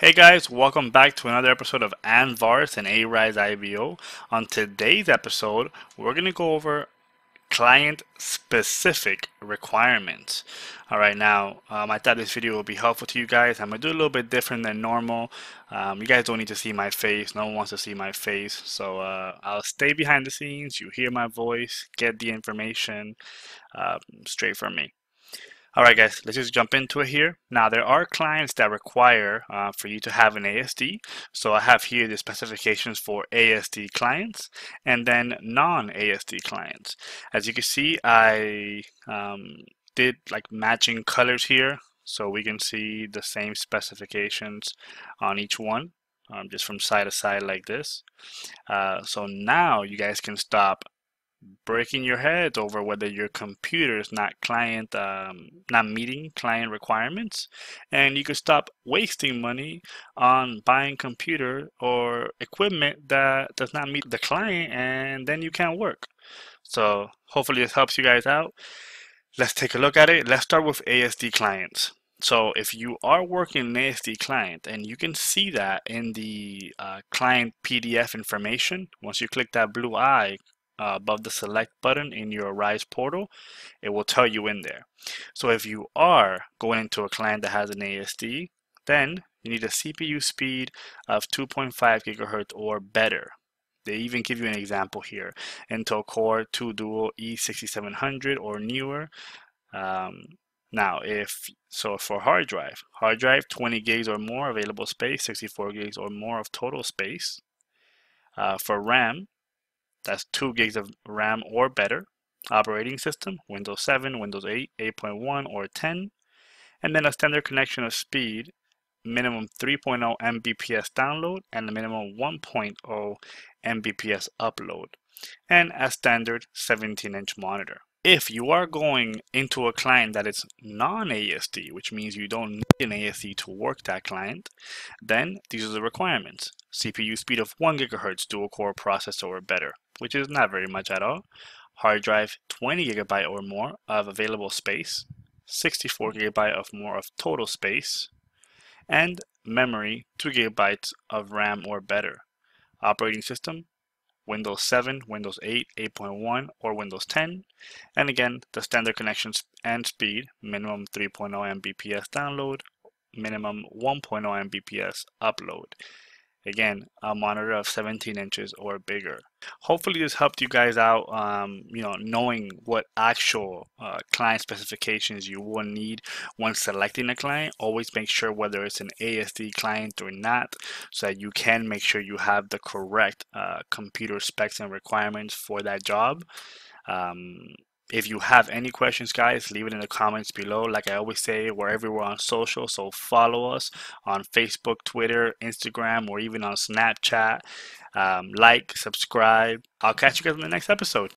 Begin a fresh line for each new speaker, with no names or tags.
Hey guys, welcome back to another episode of Andvaris and Arise IBO. On today's episode, we're going to go over client specific requirements. Alright now, um, I thought this video will be helpful to you guys. I'm going to do a little bit different than normal. Um, you guys don't need to see my face. No one wants to see my face. So uh, I'll stay behind the scenes. You hear my voice, get the information uh, straight from me. All right, guys, let's just jump into it here. Now, there are clients that require uh, for you to have an ASD. So I have here the specifications for ASD clients and then non-ASD clients. As you can see, I um, did like matching colors here. So we can see the same specifications on each one. Um, just from side to side like this. Uh, so now you guys can stop breaking your head over whether your computer is not client um, not meeting client requirements. And you could stop wasting money on buying computer or equipment that does not meet the client and then you can't work. So hopefully this helps you guys out. Let's take a look at it. Let's start with ASD clients. So if you are working an ASD client and you can see that in the uh, client PDF information once you click that blue eye uh, above the select button in your Rise portal, it will tell you in there. So if you are going into a client that has an ASD, then you need a CPU speed of 2.5 gigahertz or better. They even give you an example here. Intel Core 2 Duo E6700 or newer. Um, now, if so for hard drive, hard drive 20 gigs or more available space, 64 gigs or more of total space. Uh, for RAM, that's 2 gigs of RAM or better. Operating system, Windows 7, Windows 8, 8.1, or 10. And then a standard connection of speed, minimum 3.0 Mbps download and a minimum 1.0 Mbps upload. And a standard 17-inch monitor. If you are going into a client that is non-ASD, which means you don't need an ASD to work that client, then these are the requirements. CPU speed of 1 GHz dual core processor or better which is not very much at all. Hard drive 20 gigabyte or more of available space, 64 gigabyte of more of total space, and memory 2 gigabytes of RAM or better. Operating system Windows 7, Windows 8, 8.1, or Windows 10. And again, the standard connections and speed, minimum 3.0 Mbps download, minimum 1.0 Mbps upload. Again, a monitor of 17 inches or bigger. Hopefully this helped you guys out, um, you know, knowing what actual uh, client specifications you will need when selecting a client. Always make sure whether it's an ASD client or not, so that you can make sure you have the correct uh, computer specs and requirements for that job. Um, if you have any questions, guys, leave it in the comments below. Like I always say, we're everywhere on social, so follow us on Facebook, Twitter, Instagram, or even on Snapchat. Um, like, subscribe. I'll catch you guys in the next episode.